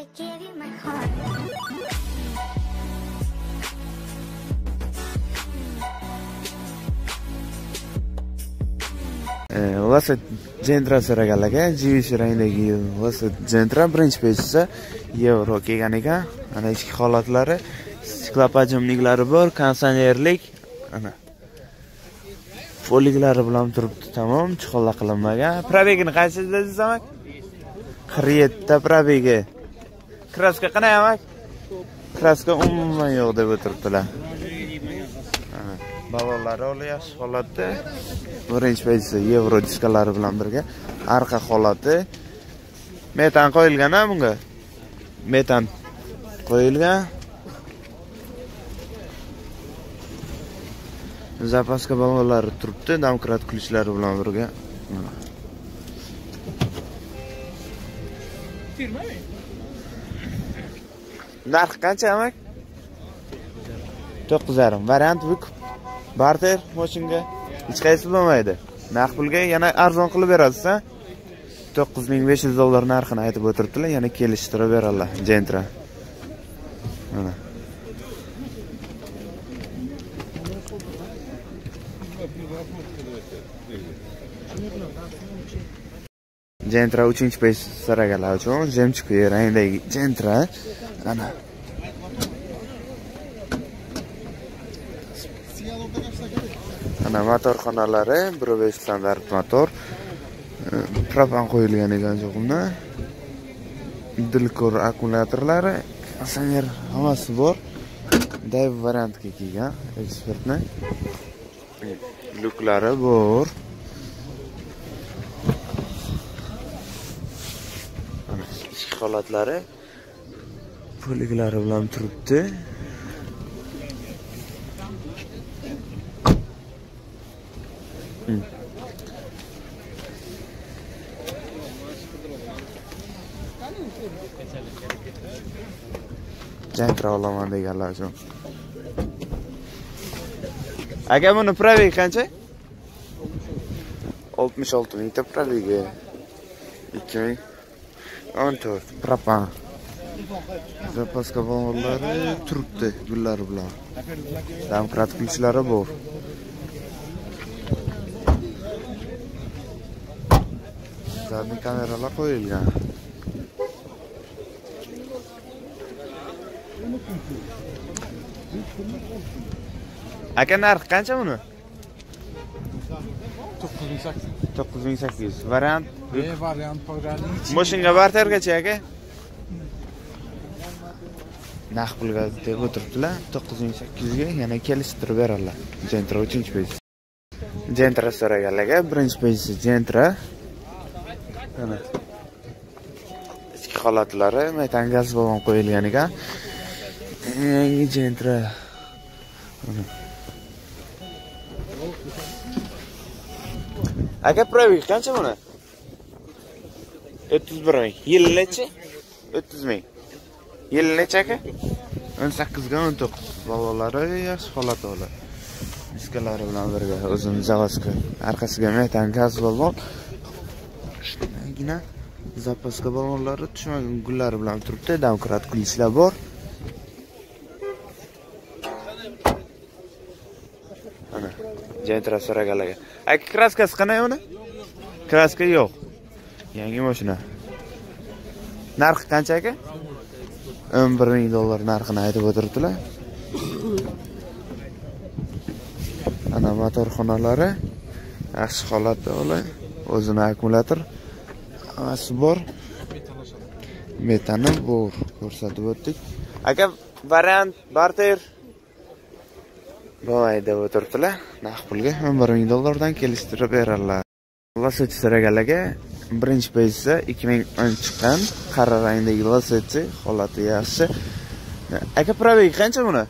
I gave you my heart. Eh, Velosiped Gentra so'ragan aka, GVC rangdagi Velosiped Gentra birinchi pechsa yevro kelgan ekan. Ana ichki holatlari, stiklopodjomniklari bor, konsonerlik, ana poliklari bilan turibdi, tamom, chiqolla qilinmagan. Probegini qaysi dedingiz, amak? 47 ta probegi. Kraska qanday, amak? Kraska umuman yo'q deb o'tiribdilar. Balonlari hali yaxshi holatda. Birinchi pechsa yevro diskalari bilan birga arqa holati. Metan qo'yilgan a bunga? Metan. Qo'yilgan. Zapaska balonlari turibdi domkrat kulishlari bilan birga narxi qancha amak? To'qqiz yarim. Variant bu barter moshinga. Hech qaysi bo'lmaydi. Narx pulga yana arzon qilib berasiz to'qqiz ming besh yuz dollar narxini aytib o'tiribdilar yana kelishtirib beradilar. Jentra mana. Jentra uchinchi pech saragalar uchun jemchikuy rangdagi jentra ana ana motor xonalari 1.5 standart motor. Propan qo'yilgan ekan jo'qimda. Dilkor akkumulyatorlari, asanier hammasi bor. Dive variantga kelgan ekspertni. Luklari bor. Ana ichki holatlari poliklari bilan turibdi. jang qila olaman deganlar uchun. Aka buni probeg qancha? Oltmish olti mingta probegi ikki ming o'n to'rt. Propan. Zapaska balonlari turibdi gullari bilan. Domkrat kulishlari bor. Zadniy kameralar qo'yilgan. Aka narxi qancha buni? To'qqiz ming sakkiz to'qqiz ming sakkiz yuz. Variant? E variant moshinga bartergacha aka naqd pulga deb o'tiribdilar. To'qqiz ming sakkiz yuzga yana kelishtirib beradilar. Jentra uchinchi pech jentra so'raganlarga birinchi pechsi jentra mana ichki holatlari metan gaz balon qo'yilgan ekan yangi jentra aka probeg qancha buni? O'ttiz bir ming. Yili nechi o'ttiz ming. Yili necha aka o'n sakkizga o'n to'qqiz. Bobolari yaxshi holatda ular diskalari bilan birga o'zini заводской orqasiga metan gaz balon shundagina zapaska balonlari tushmagan gullari bilan turibdi. Demokrat kulishlar bor. Mana jentra so'raganlarga. Aka kraskasi qanday uni? Kraska yo'q. Yangi mashina. Narxi qancha aka o'n bir ming dollar narxini aytib o'tiribdilar. Ana motorxonalari yaxshi holatda ular o'zini akkumulyator hammasi bor. Metani bor ko'rsatib o'tdik. Aka variant barter boy deb o'tiribdilar naqd pulga o'n bir ming dollardan kelishtirib beradilar. Velosiped so'raganlarga birinchi pechsa ikki ming o'n chiqqan qora rangdagi lasetti holati yaxshi. Aka probegi qancha buni?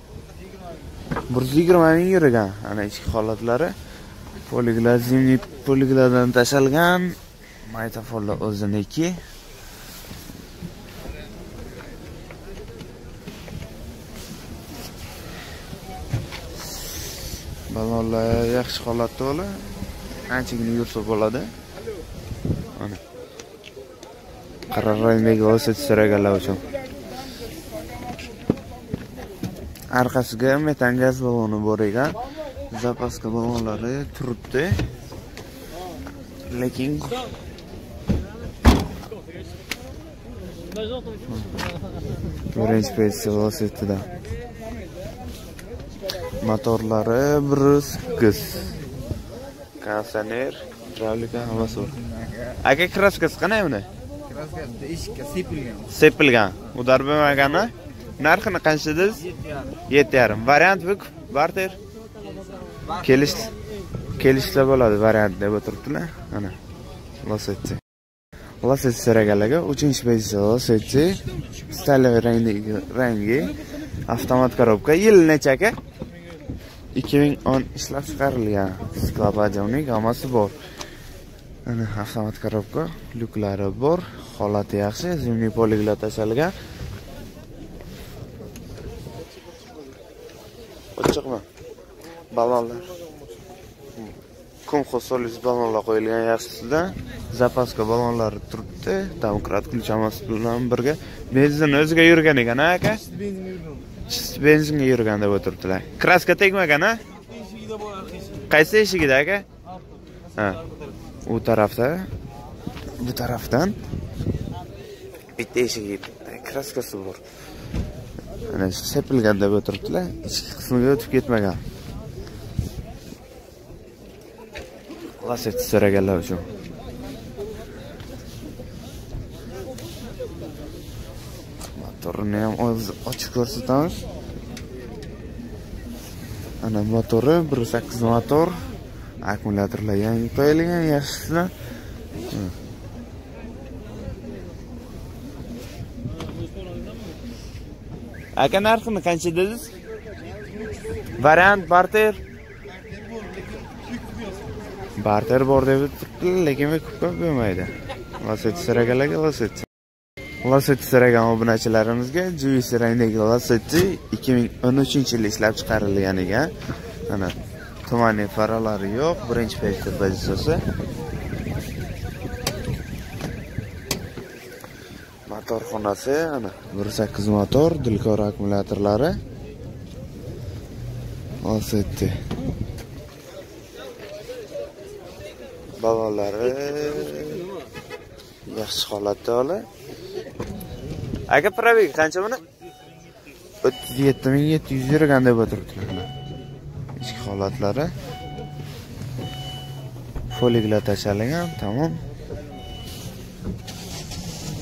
Bir yuz yigirma ming yurgan. Ana ichki holatlari. Poliglar zimniy poliglardan tashalgan maytafonlar o'ziniki balonlar yaxshi holatda ular anchagina yursa bo'ladi. qaror rangdagi vosita suraganlar uchun? Arkasiga metan gaz baloni bor ekan zapaska balonlari turibdi. Lekin birinchi pozitsiya motorlari bir sakkiz konditsioner gidravlika hammasi bor aka kraskasi qanday uni? Eshikka sepilgan. sepilgan udar bo'lmagani. Narxini qancha dedingiz yetti yarim. Variant bu barter. Kelish kelishsa bo'ladi variant deb o'tiribdilar. Ana. Lasetti Lasetti so'raganlarga. Uchinchi pozitsiya Lasetti staloviy rangi. Avtomat коробка yili necha aka? 2010 ishlab chiqarilgan. Sklopajamning hammasi bor. Ana avtomat коробка lyuklari bor. Holati yaxshi zimniy poliglar tashalgan ochiqmi? Ballonlar kumxo solis ballonlar qo'yilgan yaxshisidan zapaska ballonlari turibdi. Demokrat ключамasi bilan birga. Benzin o'ziga yurgan ekan a aka? Chist benzinga yurgan deb o'tiribdilar. Kraska tegmagan a qaysi eshigida aka? Ha. U tarafda. Bu tarafdan bitta eshigi kraskasi bor ana shu sepilgan deb o'tiribdilar ichki qismiga o'tib ketmagan. Lasetti so'raganlar uchun. Motorini ham ochib ko'rsatamiz. Ana motori bir sakkiz motor. Akkumulyatorlar yangi qo'yilgan yaxshisidan aka narxini qancha dedingiz? Variant barter. Barter bor deb turibdi lekin ko'p bo'lmaydi. Lasetti siraganlarga lasetti lasetti siragan obunachilarimizga juicy rangdagi lasetti 2013 yilda ishlab chiqarilgan ekan mana tumanli faralari yo'q birinchi pechta pozitsiyasi motor xonasi ana. 1.8 motor dilkor akkumulyatorlari. Lasetti balonlari. Yaxshi holatda hali aka probeg qancha buni? o'ttiz yetti ming yetti yuz yurgan deb o'tiribdilar ichki holatlari. Foliglar tashalangan tamom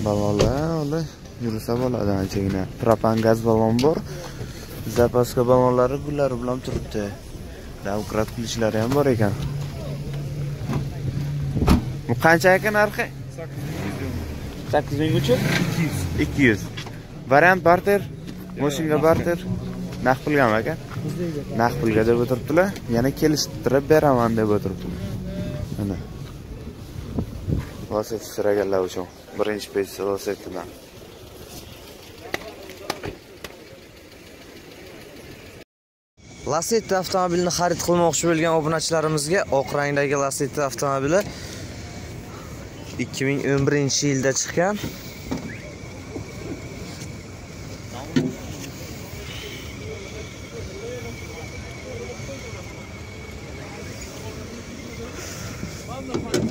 balonlar hali yursa bo'ladi. Anchagina propan gaz balon bor. Zapaska balonlari gullari bilan turibdi. Davkrat qilishlari ham bor ekan. Bu qancha ekan narxi? Sakkiz ming uchi ikki yuz. Variant barter. Moshinga barter. Naqd pulgami aka naqd pulga deb o'tiribdilar. Yana kelishtirib beraman deb o'tiribdilar. Mana. Lasetti so'raganlar uchun birinchi pozitsiya Lasettidan Lasetti avtomobilni xarid qilmoqchi bo'lgan obunachilarimizga oq rangdagi Lasetti avtomobili 2011-yilda chiqqan.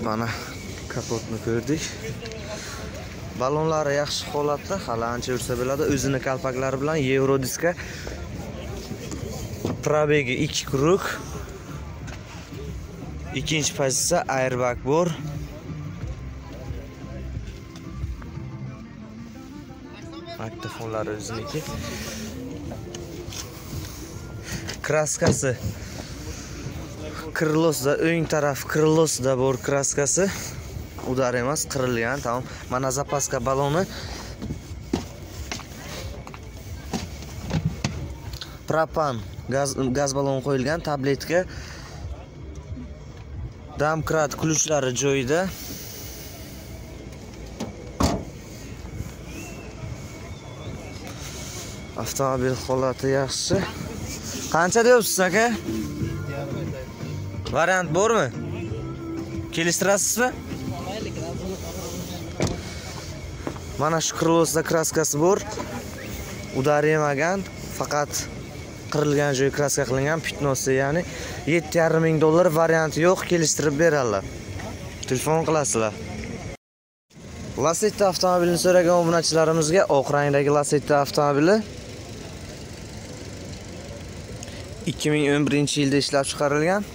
Mana kapotni ko'rdik. Balonlari yaxshi holatda, hali ancha yursa bo'ladi. O'zini kalpaklari bilan Eurodiska probegi 2 kruk Ikkinchi pozitsiya airbag bor. Maktafonlari o'ziniki. Kraskasi krılosda o'ng taraf krılosda bor kraskasi. Udar emas, qirilgan, tamom. Mana zapaska baloni propan gaz gaz balon qo'yilgan tabletka damkrat ключlari joyida. Avtomobil holati yaxshi. Qancha deyapsiz aka? Variant bormi? Kelishtirasizmi? Mana shu krылосda kraskasi bor. Udar yemagan faqat qirilgan joyi kraska qilingan pitnosi ya'ni 7,5 ming dollar varianti yo'q kelishtirib beradilar telefon qilasizlar. Lasetti avtomobilini so'ragan obunachilarimizga oq rangdagi lasetti avtomobili 2011 yilda ishlab chiqarilgan.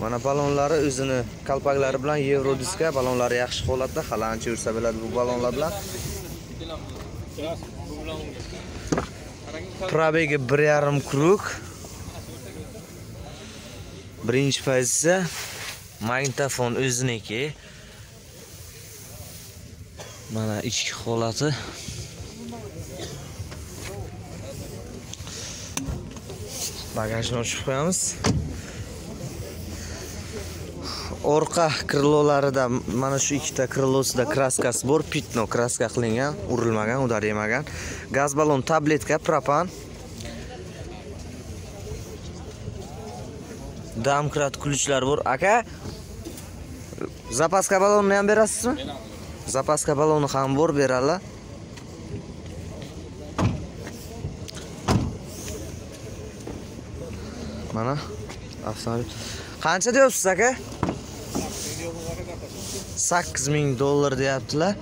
Mana balonlari o'zini kalpaklari bilan Eurodiska balonlari yaxshi holatda, hali ancha yursa bo'ladi bu balonlar bilan. Probegi 1.5 krug. Birinchi pozitsiya magnitofon o'ziniki. Mana ichki holati. Bagajni ochib qo'yamiz. Orqa krilolarida mana shu ikkita krilosida kraskasi bor, pitno kraska qilingan, urilmagan, udar yemagan. Gaz balon, tabletka, propan. Damkrat ключlar bor. Aka, zapaska balonni ham berasizmi? Zapaska balloni ham bor beradilar. Mana avtomobil. Qancha deyapsiz aka? 8000 dollar deyaptilar.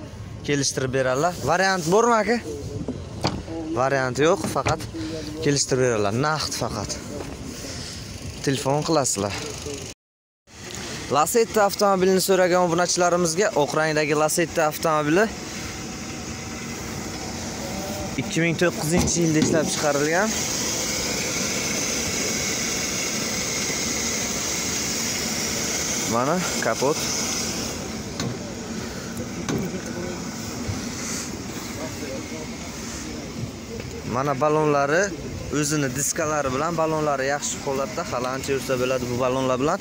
Kelishtirib beradilar. Variant bormi aka? Variant yo'q, faqat kelishtirib beradilar. Naqd faqat. Telefon qilasizlar. Lacetti avtomobilini so'ragan obunachilarimizga oq rangdagi Lacetti avtomobili 2009-yilda ishlab chiqarilgan. Mana kapot. Mana balonlari o'zini diskalari bilan balonlari yaxshi holatda, hali ancha yursa bo'ladi bu balonlar bilan.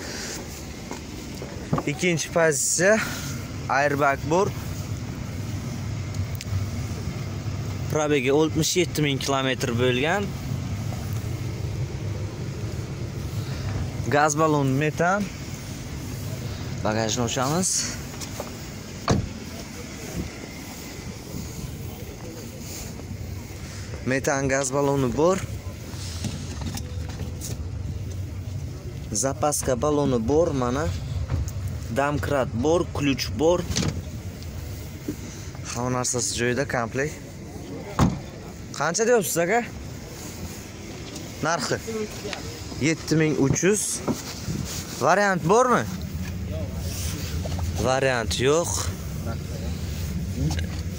Ikkinchi pozitsiya airbag bor. Probegi 67 ming kilometr bo'lgan. Gaz balon metan. Bagajni ochamiz. Metan gaz baloni bor. Zapaska baloni bor mana. Damkrat bor, ключ bor. Hamma narsasi joyida komplekt. Qancha deyapsiz aka? Narxi 7300. Variant bormi? Variant yo'q.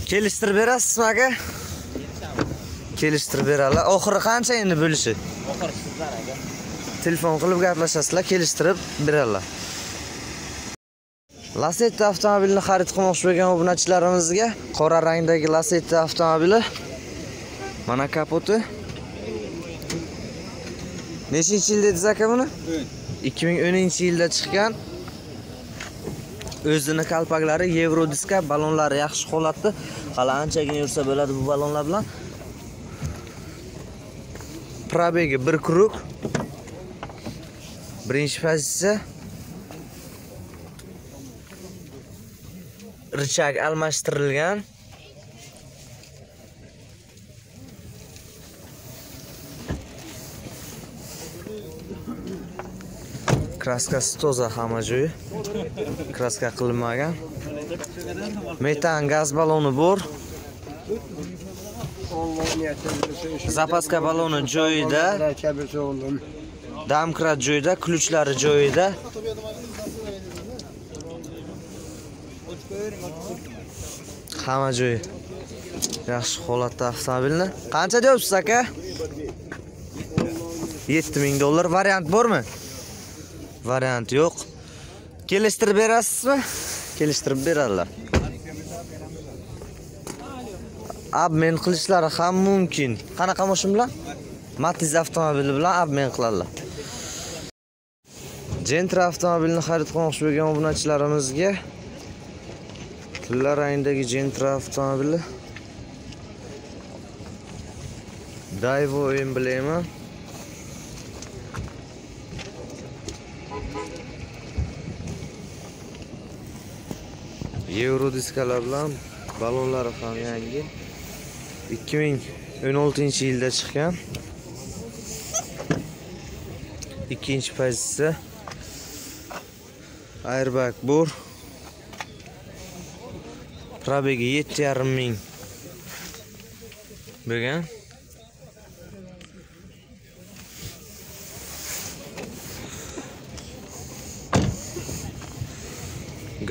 Kelishtirib berasizmi aka? Kelishtirib beradilar. Oxiri qancha endi bo'lishi? Oxir sizlar aka. Telefon qilib gaplashasizlar, kelishtirib beradilar. Lacetti avtomobilini xarid qilmoqchi bo'lgan obunachilarimizga qora rangdagi Lacetti avtomobili mana kapoti. Nechinchi yil dedingiz aka buni? 2010-yilda chiqqan. O'zini kalpaklari Eurodiska balonlari yaxshi holatda. Hali anchagina yursa bo'ladi bu balonlar bilan. Probegi 1 krug. Birinchi pozitsiya. Richak almashtirilgan. Kraskasi toza hamma joyi. Kraska qilinmagan. Metan gaz baloni bor. Zapaska baloni joyida. Damkrat joyida, ключlari joyida. Hamma joyi yaxshi holatda avtomobilni. Qancha deyapsiz aka? 7000 dollar variant bormi? Variant yo'q. Kelishtirib berasizmi? Kelishtirib beradilar. Abmen qilishlari ham mumkin. Qanaqa mashina bilan? Matiz avtomobili bilan abmen qiladilar. Gentra avtomobilini xarid qilmoqchi bo'lgan obunachilarimizga tilla rangdagi Gentra avtomobili Daivo emblema Euro diskalar bilan balonlari ham yangi 2016 yilda chiqqan. Ikkinchi pozitsiya airbag bor probegi yetti yarim ming bo'lgan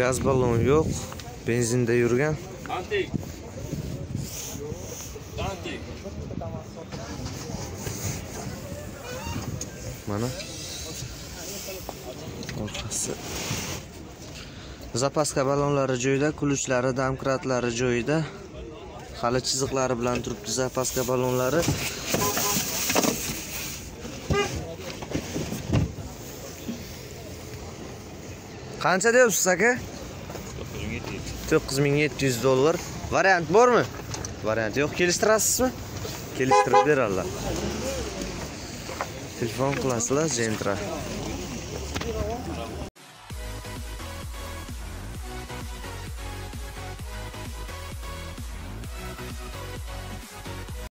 gaz ballon yo'q benzinda yurgan. Mana. Orqasi. Zapaska ballonlari joyida kuluchlari domkratlari joyida. Hali chiziqlari bilan turibdi zapaska ballonlari qancha deyapsiz aka? To'qqiz ming yetti yuz dollar. Variant bormi? Variant yo'q kelishtirasizmi? Kelishtirib beradilar telefon qilasizlar jentra